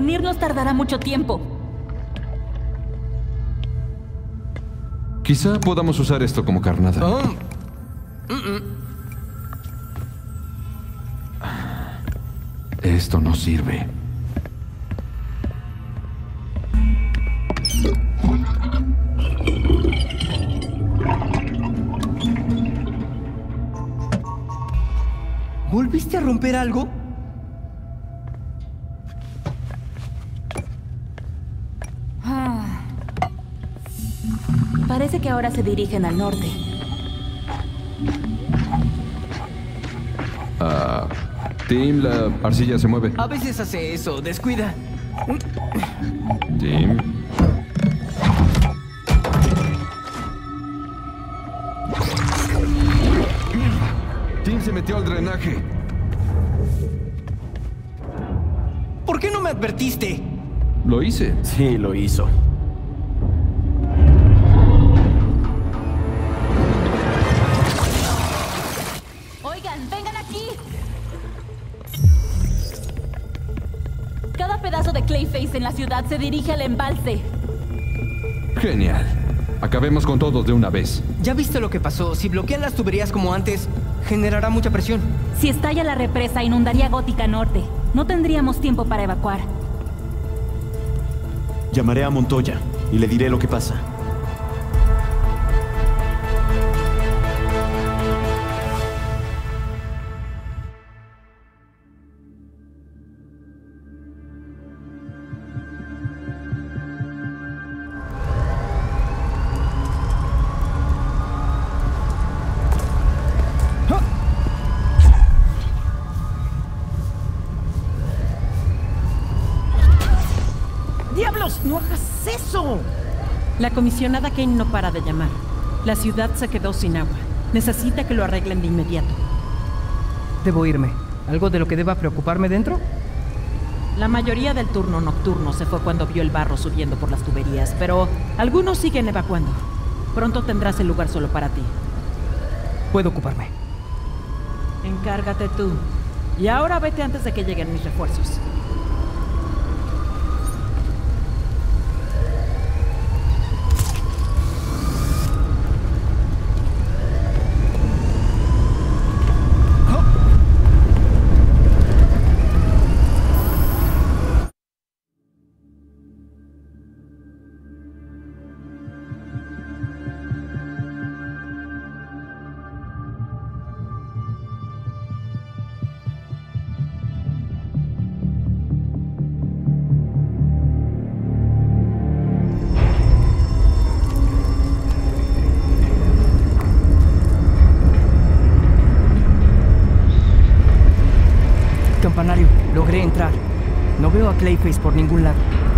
Reunirnos tardará mucho tiempo. Quizá podamos usar esto como carnada. Oh, Esto no sirve. ¿Volviste a romper algo? Parece que ahora se dirigen al norte. Ah, Tim, la arcilla se mueve. A veces hace eso, descuida. Tim. Tim se metió al drenaje. ¿Por qué no me advertiste? Lo hice. Sí, lo hizo. Ciudad se dirige al embalse. Genial. Acabemos con todos de una vez. Ya viste lo que pasó. Si bloquean las tuberías como antes, generará mucha presión. Si estalla la represa, inundaría Gótica Norte. No tendríamos tiempo para evacuar. Llamaré a Montoya y le diré lo que pasa. Comisionada Kane no para de llamar. La ciudad se quedó sin agua. Necesita que lo arreglen de inmediato. Debo irme. ¿Algo de lo que deba preocuparme dentro? La mayoría del turno nocturno se fue cuando vio el barro subiendo por las tuberías, pero algunos siguen evacuando. Pronto tendrás el lugar solo para ti. Puedo ocuparme. Encárgate tú. Y ahora vete antes de que lleguen mis refuerzos. Por ningún lado.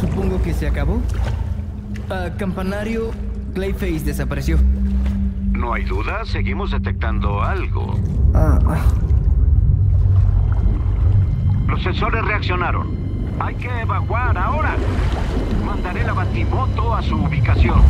Supongo que se acabó. A campanario, Clayface desapareció. No hay duda, seguimos detectando algo. Ah, ah. Los sensores reaccionaron. Hay que evacuar ahora. Mandaré la batimoto a su ubicación.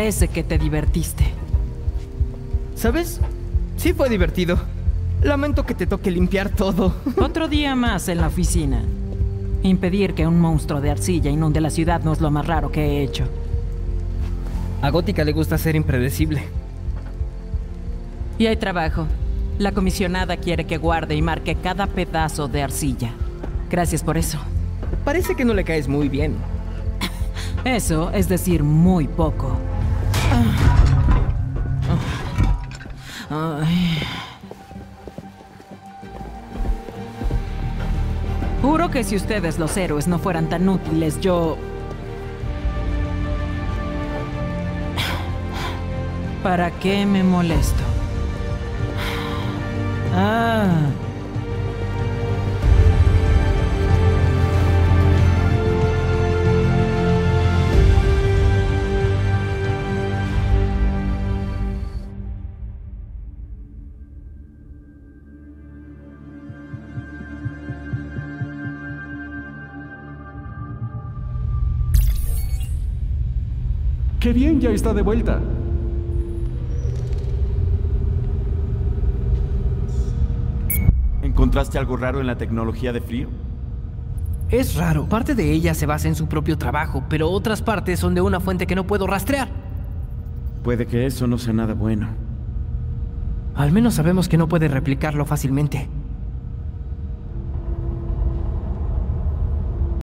Parece que te divertiste. ¿Sabes? Sí fue divertido. Lamento que te toque limpiar todo. Otro día más en la oficina. Impedir que un monstruo de arcilla inunde la ciudad no es lo más raro que he hecho. A Gótica le gusta ser impredecible. Y hay trabajo. La comisionada quiere que guarde y marque cada pedazo de arcilla. Gracias por eso. Parece que no le caes muy bien. Eso es decir muy poco. Juro que si ustedes los héroes no fueran tan útiles, yo... ¿Para qué me molesto? Ah. Ya está de vuelta. ¿Encontraste algo raro en la tecnología de frío? Es raro. Parte de ella se basa en su propio trabajo, pero otras partes son de una fuente que no puedo rastrear. Puede que eso no sea nada bueno. Al menos sabemos que no puede replicarlo fácilmente.